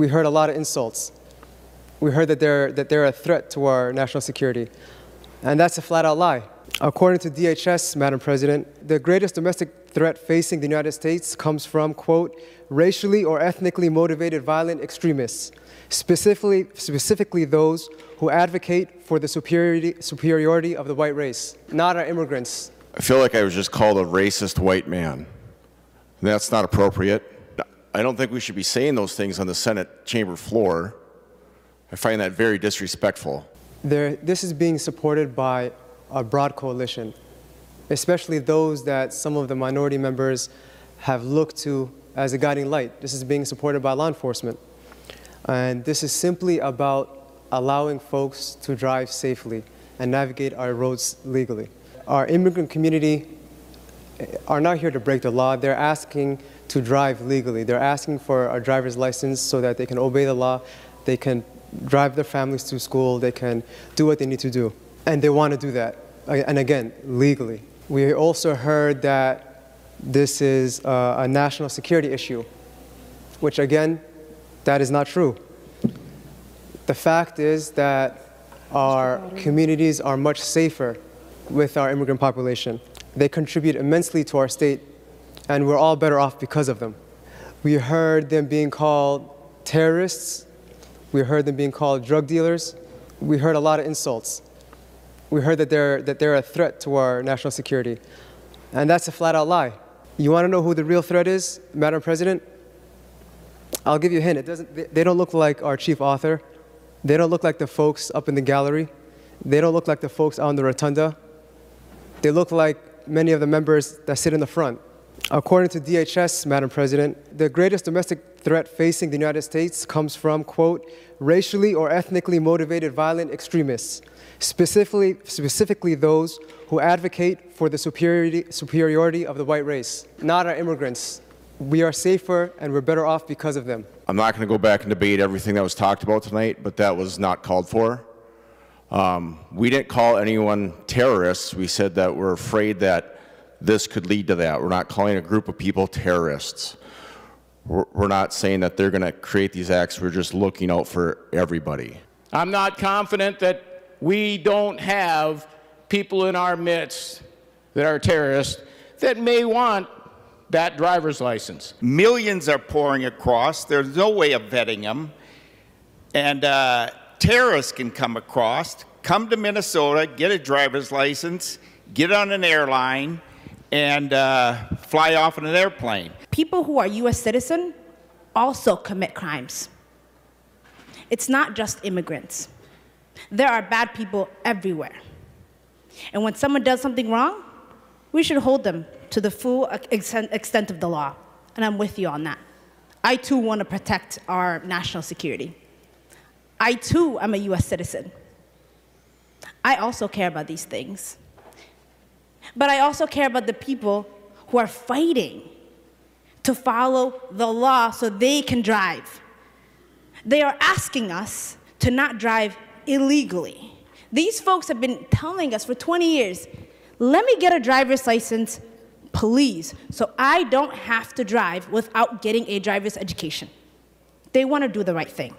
We heard a lot of insults. We heard that they're, that they're a threat to our national security. And that's a flat out lie. According to DHS, Madam President, the greatest domestic threat facing the United States comes from, quote, racially or ethnically motivated violent extremists, specifically, specifically those who advocate for the superiority, superiority of the white race, not our immigrants. I feel like I was just called a racist white man. That's not appropriate. I don't think we should be saying those things on the Senate chamber floor. I find that very disrespectful. There, this is being supported by a broad coalition, especially those that some of the minority members have looked to as a guiding light. This is being supported by law enforcement. And this is simply about allowing folks to drive safely and navigate our roads legally. Our immigrant community are not here to break the law. They're asking to drive legally. They're asking for a driver's license so that they can obey the law, they can drive their families to school, they can do what they need to do. And they want to do that, and again, legally. We also heard that this is a, a national security issue, which again, that is not true. The fact is that our communities are much safer with our immigrant population. They contribute immensely to our state, and we're all better off because of them. We heard them being called terrorists. We heard them being called drug dealers. We heard a lot of insults. We heard that they're, that they're a threat to our national security. And that's a flat out lie. You want to know who the real threat is, Madam President? I'll give you a hint. It doesn't, they don't look like our chief author. They don't look like the folks up in the gallery. They don't look like the folks in the rotunda. They look like many of the members that sit in the front. According to DHS, Madam President, the greatest domestic threat facing the United States comes from, quote, racially or ethnically motivated violent extremists, specifically, specifically those who advocate for the superiority, superiority of the white race, not our immigrants. We are safer and we're better off because of them. I'm not going to go back and debate everything that was talked about tonight, but that was not called for. Um, we didn't call anyone terrorists. We said that we're afraid that this could lead to that. We're not calling a group of people terrorists. We're, we're not saying that they're going to create these acts. We're just looking out for everybody. I'm not confident that we don't have people in our midst that are terrorists that may want that driver's license. Millions are pouring across. There's no way of vetting them. And uh, terrorists can come across, come to Minnesota, get a driver's license, get on an airline, and uh, fly off in an airplane. People who are U.S. citizen also commit crimes. It's not just immigrants. There are bad people everywhere. And when someone does something wrong, we should hold them to the full extent of the law. And I'm with you on that. I too want to protect our national security. I too am a US citizen. I also care about these things. But I also care about the people who are fighting to follow the law so they can drive. They are asking us to not drive illegally. These folks have been telling us for 20 years let me get a driver's license, please, so I don't have to drive without getting a driver's education. They want to do the right thing.